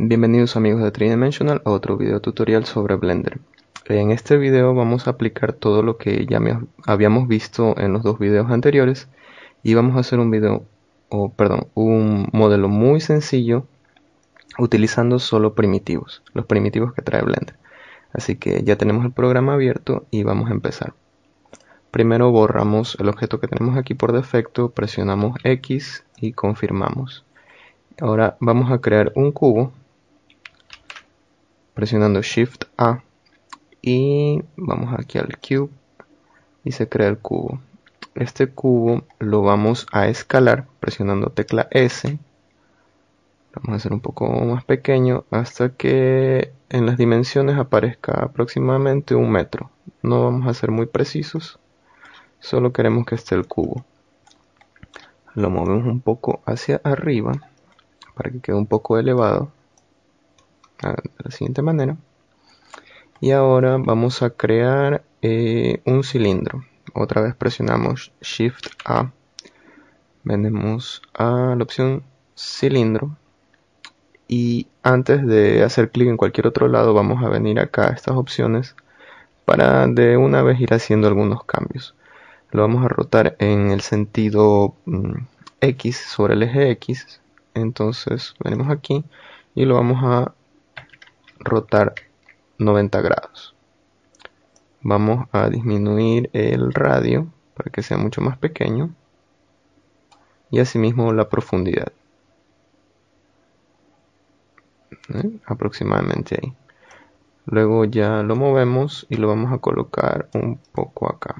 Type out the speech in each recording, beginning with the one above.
Bienvenidos amigos de Tridimensional a otro video tutorial sobre Blender. En este video vamos a aplicar todo lo que ya habíamos visto en los dos videos anteriores y vamos a hacer un video, o perdón, un modelo muy sencillo utilizando solo primitivos, los primitivos que trae Blender. Así que ya tenemos el programa abierto y vamos a empezar. Primero borramos el objeto que tenemos aquí por defecto, presionamos X y confirmamos. Ahora vamos a crear un cubo presionando Shift A y vamos aquí al cube y se crea el cubo. Este cubo lo vamos a escalar presionando tecla S. Vamos a hacer un poco más pequeño hasta que en las dimensiones aparezca aproximadamente un metro. No vamos a ser muy precisos, solo queremos que esté el cubo. Lo movemos un poco hacia arriba para que quede un poco elevado de la siguiente manera. Y ahora vamos a crear eh, un cilindro. Otra vez presionamos shift a. Venimos a la opción cilindro. Y antes de hacer clic en cualquier otro lado vamos a venir acá a estas opciones para de una vez ir haciendo algunos cambios. Lo vamos a rotar en el sentido mm, X sobre el eje X. Entonces venimos aquí y lo vamos a rotar 90 grados. Vamos a disminuir el radio para que sea mucho más pequeño y asimismo la profundidad. ¿Eh? aproximadamente ahí. Luego ya lo movemos y lo vamos a colocar un poco acá.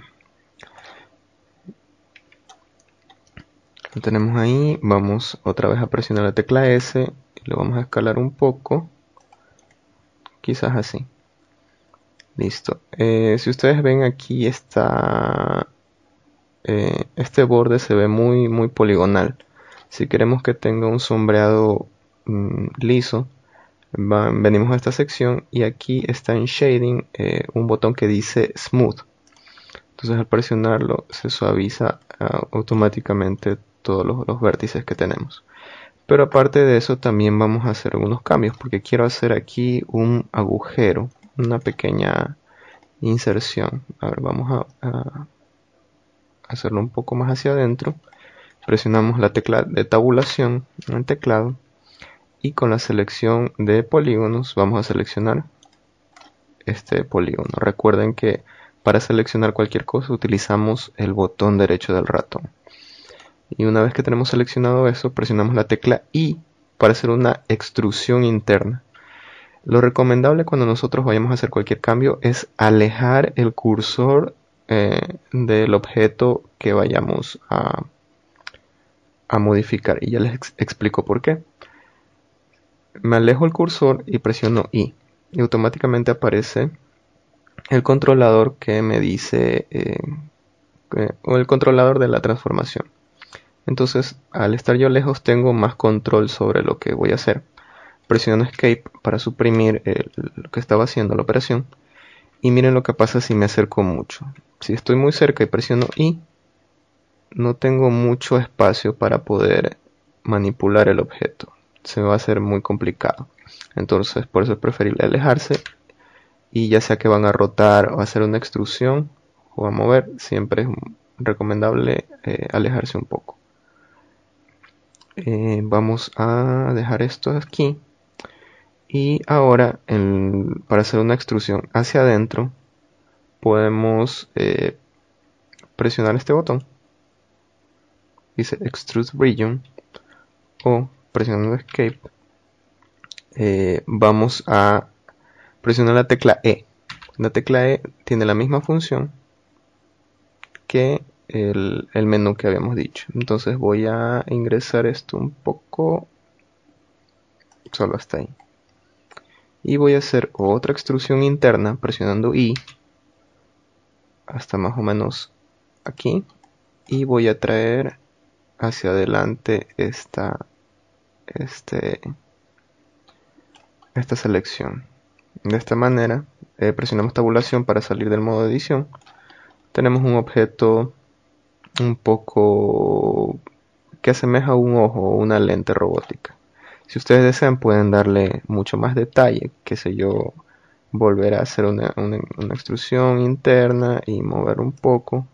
Lo tenemos ahí. Vamos otra vez a presionar la tecla S y lo vamos a escalar un poco quizás así. Listo. Eh, si ustedes ven aquí está eh, este borde se ve muy muy poligonal. Si queremos que tenga un sombreado mm, liso venimos a esta sección y aquí está en shading eh, un botón que dice smooth. Entonces al presionarlo se suaviza ah, automáticamente todos los, vértices que tenemos. Pero aparte de eso también vamos a hacer algunos cambios porque quiero hacer aquí un agujero, una pequeña inserción. A ver, vamos a, hacerlo un poco más hacia adentro. Presionamos la tecla de tabulación en el teclado y con la selección de polígonos vamos a seleccionar este polígono. Recuerden que para seleccionar cualquier cosa utilizamos el botón derecho del ratón y una vez que tenemos seleccionado eso presionamos la tecla I para hacer una extrusión interna. Lo recomendable cuando nosotros vayamos a hacer cualquier cambio es alejar el cursor eh, del objeto que vayamos a, a modificar y ya les explico por qué. Me alejo el cursor y presiono I y automáticamente aparece el controlador que me dice eh, o el controlador de la transformación entonces, al estar yo lejos, tengo más control sobre lo que voy a hacer. Presiono Escape para suprimir lo que estaba haciendo la operación. Y miren lo que pasa si me acerco mucho. Si estoy muy cerca y presiono I, no tengo mucho espacio para poder manipular el objeto. Se va a hacer muy complicado. Entonces, por eso es preferible alejarse. Y ya sea que van a rotar o hacer una extrusión o a mover, siempre es recomendable eh, alejarse un poco. Eh, vamos a dejar esto aquí. Y ahora para hacer una extrusión hacia adentro podemos eh, presionar este botón. Dice extrude region o presionando escape. Eh, vamos a presionar la tecla E. La tecla E tiene la misma función que el, menú que habíamos dicho. Entonces voy a ingresar esto un poco, solo hasta ahí. Y voy a hacer otra extrusión interna presionando I hasta más o menos aquí. Y voy a traer hacia adelante esta, este, esta selección. De esta manera, eh, presionamos tabulación para salir del modo edición. Tenemos un objeto un poco que asemeja a un ojo o una lente robótica. Si ustedes desean pueden darle mucho más detalle, qué sé yo, volver a hacer una, una extrusión interna y mover un poco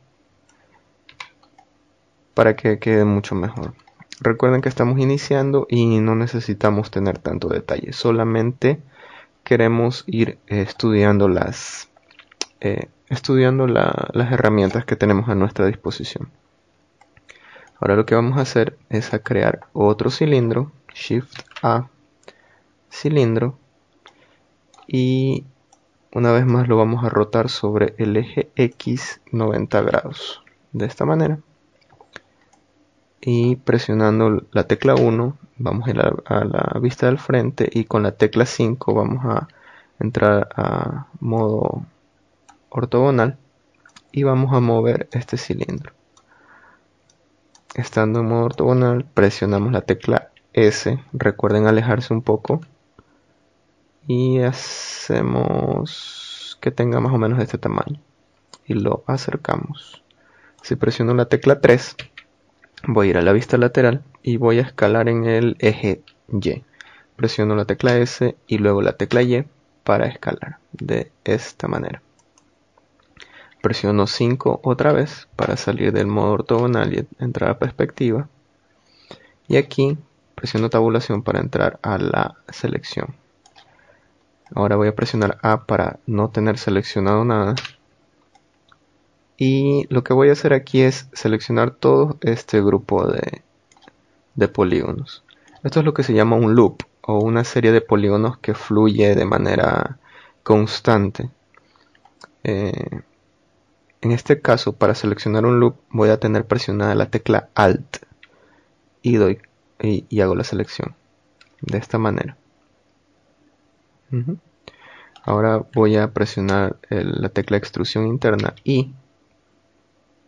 para que quede mucho mejor. Recuerden que estamos iniciando y no necesitamos tener tanto detalle, solamente queremos ir estudiando las eh, estudiando las herramientas que tenemos a nuestra disposición. Ahora lo que vamos a hacer es a crear otro cilindro, Shift A, cilindro, y una vez más lo vamos a rotar sobre el eje X 90 grados, de esta manera y presionando la tecla 1 vamos a ir a, la vista del frente y con la tecla 5 vamos a entrar a modo ortogonal y vamos a mover este cilindro. Estando en modo ortogonal presionamos la tecla S. Recuerden alejarse un poco. Y hacemos que tenga más o menos este tamaño. Y lo acercamos. Si presiono la tecla 3 voy a ir a la vista lateral y voy a escalar en el eje Y. Presiono la tecla S y luego la tecla Y para escalar de esta manera. Presiono 5 otra vez para salir del modo ortogonal y entrar a perspectiva. Y aquí presiono tabulación para entrar a la selección. Ahora voy a presionar A para no tener seleccionado nada y lo que voy a hacer aquí es seleccionar todo este grupo de, polígonos. Esto es lo que se llama un loop o una serie de polígonos que fluye de manera constante. Eh, en este caso, para seleccionar un loop, voy a tener presionada la tecla Alt y doy y, hago la selección de esta manera. Ahora voy a presionar la tecla extrusión interna y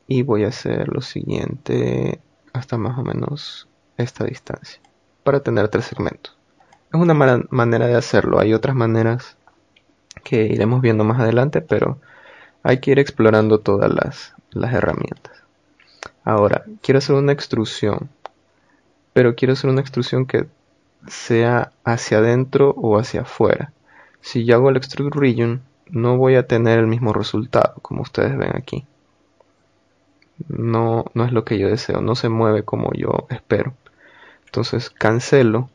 y voy a hacer lo siguiente hasta más o menos esta distancia para tener tres segmentos. Es una manera de hacerlo. Hay otras maneras que iremos viendo más adelante pero hay que ir explorando todas las, las herramientas. Ahora quiero hacer una extrusión pero quiero hacer una extrusión que sea hacia adentro o hacia afuera. Si yo hago el extrude region no voy a tener el mismo resultado como ustedes ven aquí. No, no es lo que yo deseo, no se mueve como yo espero. Entonces cancelo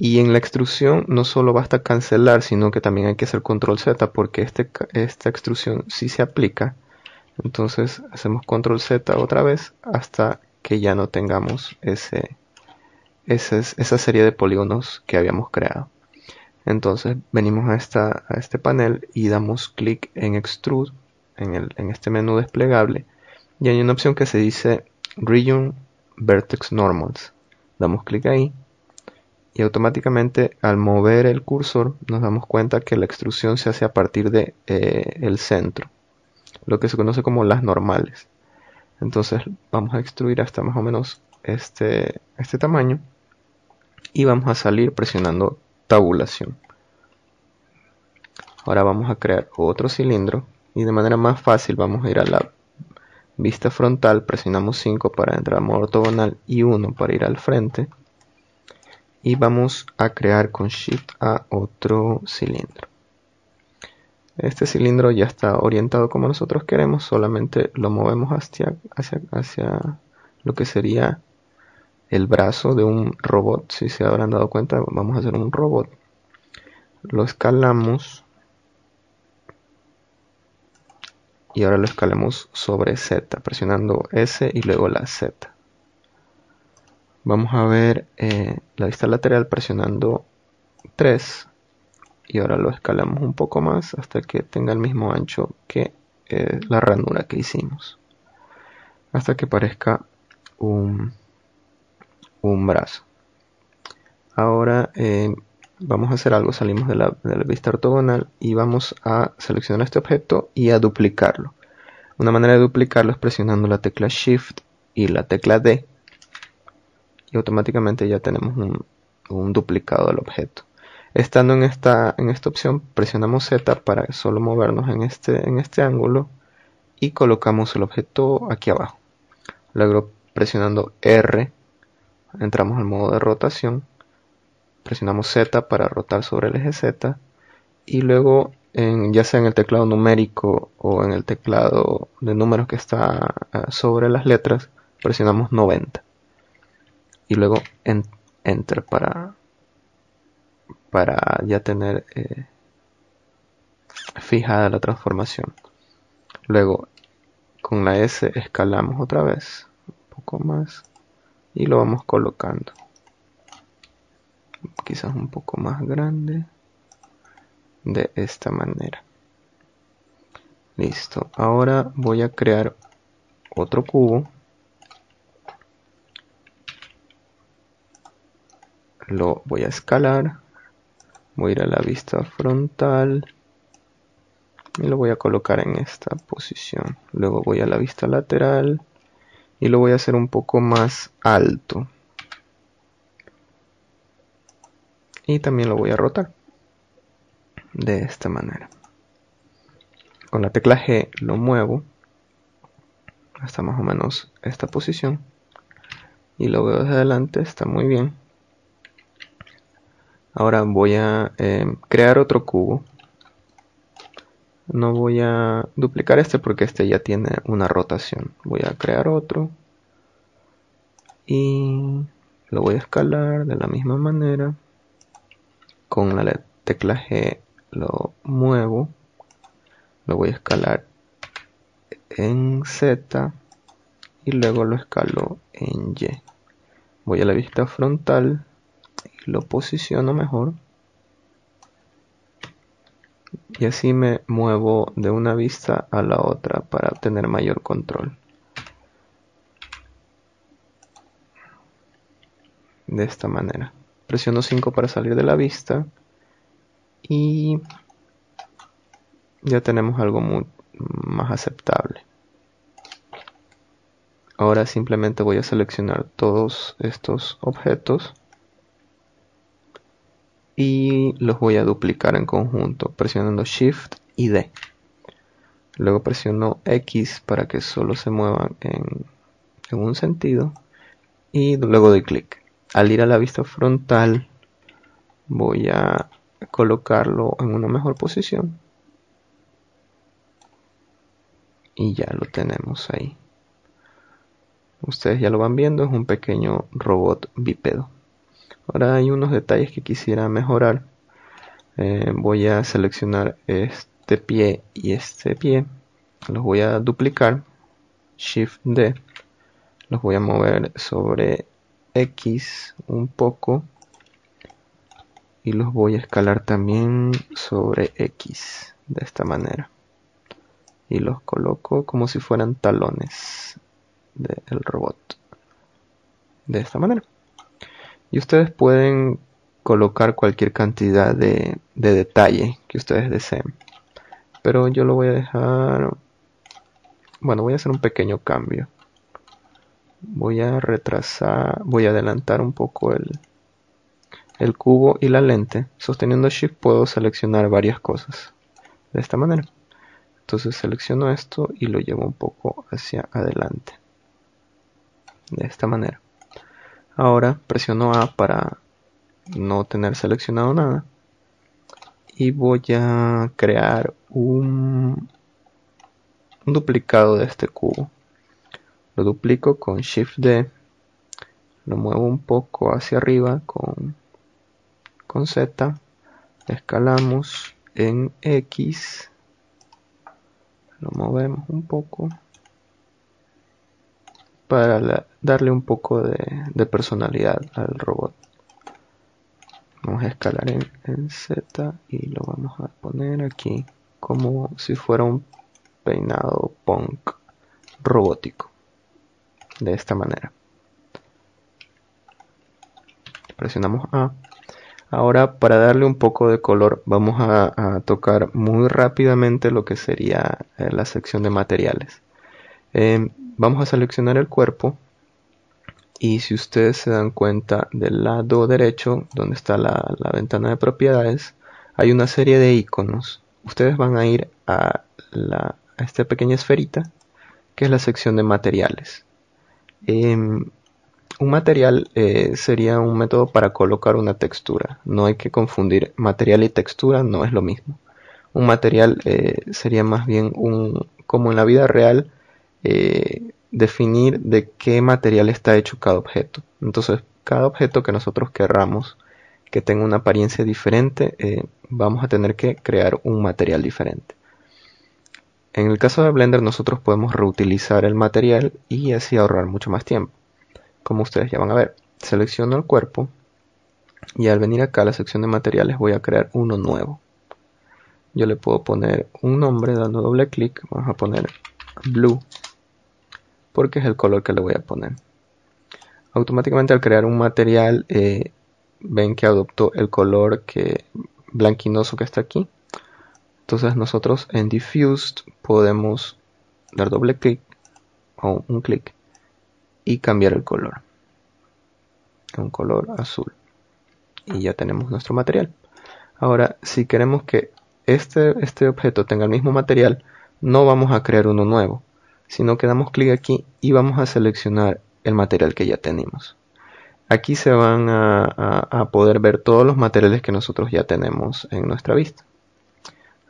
y en la extrusión no solo basta cancelar, sino que también hay que hacer control Z porque este, esta extrusión sí se aplica. Entonces hacemos control Z otra vez hasta que ya no tengamos ese, esa serie de polígonos que habíamos creado. Entonces venimos a, esta, a este panel y damos clic en Extrude en, el, en este menú desplegable y hay una opción que se dice Region Vertex Normals. Damos clic ahí y automáticamente al mover el cursor nos damos cuenta que la extrusión se hace a partir de eh, el centro, lo que se conoce como las normales. Entonces vamos a extruir hasta más o menos este, este tamaño y vamos a salir presionando tabulación. Ahora vamos a crear otro cilindro y de manera más fácil vamos a ir a la vista frontal, presionamos 5 para entrar a modo ortogonal y 1 para ir al frente. Y vamos a crear con Shift A otro cilindro. Este cilindro ya está orientado como nosotros queremos, solamente lo movemos hacia, hacia, hacia lo que sería el brazo de un robot. Si se habrán dado cuenta, vamos a hacer un robot. Lo escalamos y ahora lo escalemos sobre Z presionando S y luego la Z vamos a ver eh, la vista lateral presionando 3 y ahora lo escalamos un poco más hasta que tenga el mismo ancho que eh, la ranura que hicimos. Hasta que parezca un, un brazo. Ahora eh, vamos a hacer algo, salimos de la, vista ortogonal y vamos a seleccionar este objeto y a duplicarlo. Una manera de duplicarlo es presionando la tecla Shift y la tecla D y automáticamente ya tenemos un, duplicado del objeto. Estando en esta, en esta opción presionamos Z para solo movernos en este, en este ángulo y colocamos el objeto aquí abajo. Luego presionando R entramos al modo de rotación presionamos Z para rotar sobre el eje Z y luego en, ya sea en el teclado numérico o en el teclado de números que está eh, sobre las letras presionamos 90 y luego enter para para ya tener eh, fijada la transformación. Luego con la S escalamos otra vez un poco más y lo vamos colocando. Quizás un poco más grande de esta manera. Listo. Ahora voy a crear otro cubo lo voy a escalar. Voy a ir a la vista frontal. Y lo voy a colocar en esta posición. Luego voy a la vista lateral. Y lo voy a hacer un poco más alto. Y también lo voy a rotar. De esta manera. Con la tecla G lo muevo. Hasta más o menos esta posición. Y lo veo desde adelante. Está muy bien ahora voy a eh, crear otro cubo. No voy a duplicar este porque este ya tiene una rotación. Voy a crear otro. Y lo voy a escalar de la misma manera. Con la tecla G lo muevo. Lo voy a escalar en Z. Y luego lo escalo en Y. Voy a la vista frontal lo posiciono mejor. Y así me muevo de una vista a la otra para obtener mayor control. De esta manera. Presiono 5 para salir de la vista. Y ya tenemos algo más aceptable. Ahora simplemente voy a seleccionar todos estos objetos y los voy a duplicar en conjunto presionando Shift y D. Luego presiono X para que solo se muevan en, un sentido y luego doy clic. Al ir a la vista frontal voy a colocarlo en una mejor posición y ya lo tenemos ahí. Ustedes ya lo van viendo, es un pequeño robot bípedo. Ahora hay unos detalles que quisiera mejorar. Eh, voy a seleccionar este pie y este pie. Los voy a duplicar. Shift D. Los voy a mover sobre X un poco. Y los voy a escalar también sobre X. De esta manera. Y los coloco como si fueran talones del robot. De esta manera y ustedes pueden colocar cualquier cantidad de, detalle que ustedes deseen. Pero yo lo voy a dejar bueno voy a hacer un pequeño cambio. Voy a retrasar voy a adelantar un poco el, el cubo y la lente. Sosteniendo shift puedo seleccionar varias cosas de esta manera. Entonces selecciono esto y lo llevo un poco hacia adelante. De esta manera Ahora presiono A para no tener seleccionado nada. Y voy a crear un, duplicado de este cubo. Lo duplico con Shift D. Lo muevo un poco hacia arriba con, con Z. Escalamos en X. Lo movemos un poco para darle un poco de, personalidad al robot. Vamos a escalar en, Z y lo vamos a poner aquí como si fuera un peinado punk robótico. De esta manera. Presionamos A. Ahora para darle un poco de color vamos a, tocar muy rápidamente lo que sería eh, la sección de materiales. Em, vamos a seleccionar el cuerpo y si ustedes se dan cuenta del lado derecho donde está la, ventana de propiedades hay una serie de iconos ustedes van a ir a, esta pequeña esferita que es la sección de materiales em, un material eh, sería un método para colocar una textura. No hay que confundir material y textura, no es lo mismo. Un material eh, sería más bien un, como en la vida real, eh, definir de qué material está hecho cada objeto. Entonces, cada objeto que nosotros querramos que tenga una apariencia diferente, vamos a tener que crear un material diferente. En el caso de Blender nosotros podemos reutilizar el material y así ahorrar mucho más tiempo como ustedes ya van a ver. Selecciono el cuerpo y al venir acá a la sección de materiales voy a crear uno nuevo. Yo le puedo poner un nombre dando doble clic, vamos a poner blue porque es el color que le voy a poner. Automáticamente al crear un material eh, ven que adoptó el color que blanquinoso que está aquí. Entonces nosotros en Diffused podemos dar doble clic o un clic y cambiar el color un color azul y ya tenemos nuestro material ahora si queremos que este, este objeto tenga el mismo material no vamos a crear uno nuevo sino que damos clic aquí y vamos a seleccionar el material que ya tenemos. Aquí se van a, poder ver todos los materiales que nosotros ya tenemos en nuestra vista.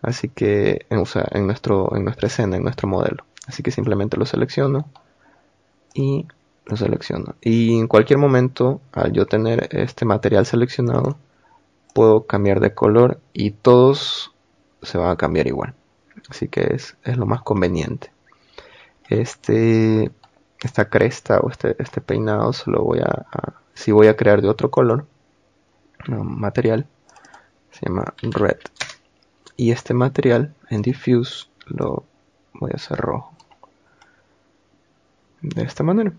Así que o sea, en, nuestra escena, en nuestro modelo. Así que simplemente lo selecciono y lo selecciono. Y en cualquier momento al yo tener este material seleccionado puedo cambiar de color y todos se van a cambiar igual. Así que es, lo más conveniente este esta cresta o este, este peinado solo voy a, si voy a crear de otro color material se llama red y este material en diffuse lo voy a hacer rojo de esta manera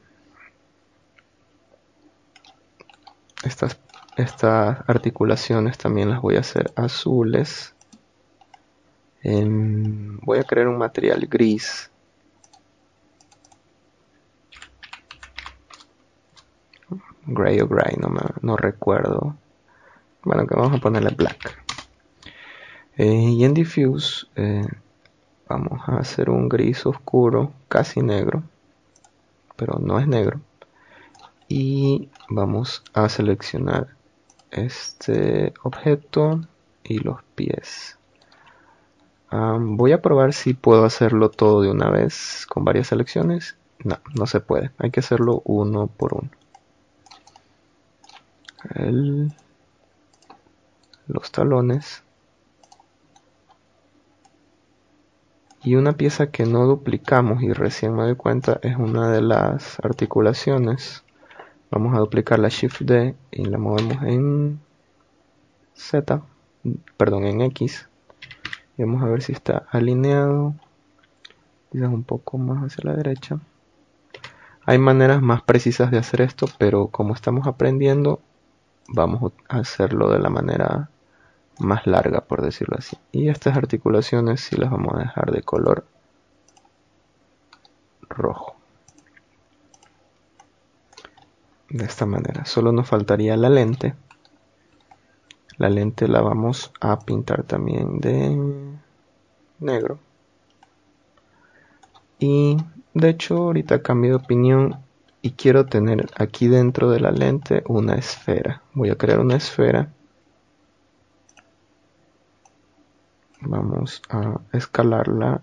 Estas, estas articulaciones también las voy a hacer azules. voy a crear un material gris. Gray o gray, no, me, no recuerdo. Bueno, que vamos a ponerle black. Eh, y en diffuse eh, vamos a hacer un gris oscuro, casi negro, pero no es negro. Y vamos a seleccionar este objeto y los pies. Voy a probar si puedo hacerlo todo de una vez con varias selecciones. No, no se puede, hay que hacerlo uno por uno los talones. Y una pieza que no duplicamos y recién me doy cuenta es una de las articulaciones. Vamos a duplicar la shift D y la movemos en Z perdón en X. Y vamos a ver si está alineado. Quizás un poco más hacia la derecha. Hay maneras más precisas de hacer esto pero como estamos aprendiendo vamos a hacerlo de la manera más larga por decirlo así. Y estas articulaciones si las vamos a dejar de color rojo. De esta manera. Solo nos faltaría la lente. La lente la vamos a pintar también de negro. Y de hecho ahorita cambio de opinión y quiero tener aquí dentro de la lente una esfera. Voy a crear una esfera. Vamos a escalarla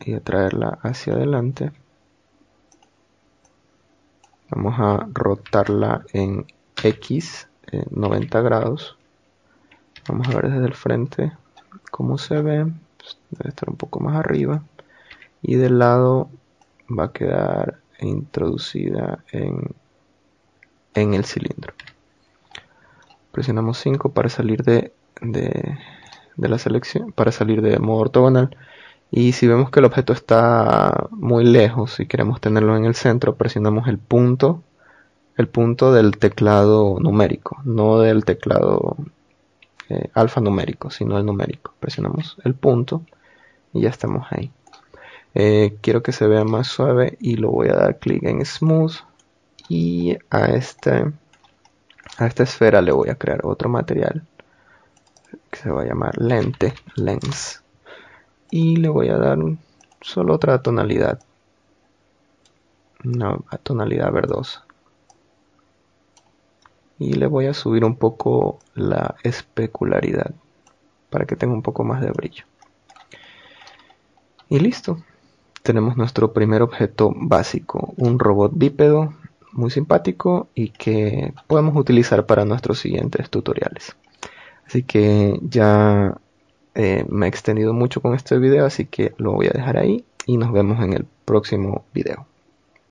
y a traerla hacia adelante. Vamos a rotarla en X 90 grados. Vamos a ver desde el frente cómo se ve. Pues, debe estar un poco más arriba. Y del lado va a quedar introducida en, en el cilindro presionamos 5 para salir de, de, la selección para salir de modo ortogonal y si vemos que el objeto está muy lejos y queremos tenerlo en el centro, presionamos el punto, el punto del teclado numérico, no del teclado eh, alfanumérico, sino el numérico. Presionamos el punto y ya estamos ahí. Eh, quiero que se vea más suave y lo voy a dar clic en Smooth y a este a esta esfera le voy a crear otro material que se va a llamar lente, lens y le voy a dar solo otra tonalidad una tonalidad verdosa y le voy a subir un poco la especularidad para que tenga un poco más de brillo. Y listo. Tenemos nuestro primer objeto básico, un robot bípedo muy simpático y que podemos utilizar para nuestros siguientes tutoriales. Así que ya eh, me he extendido mucho con este video, así que lo voy a dejar ahí y nos vemos en el próximo video.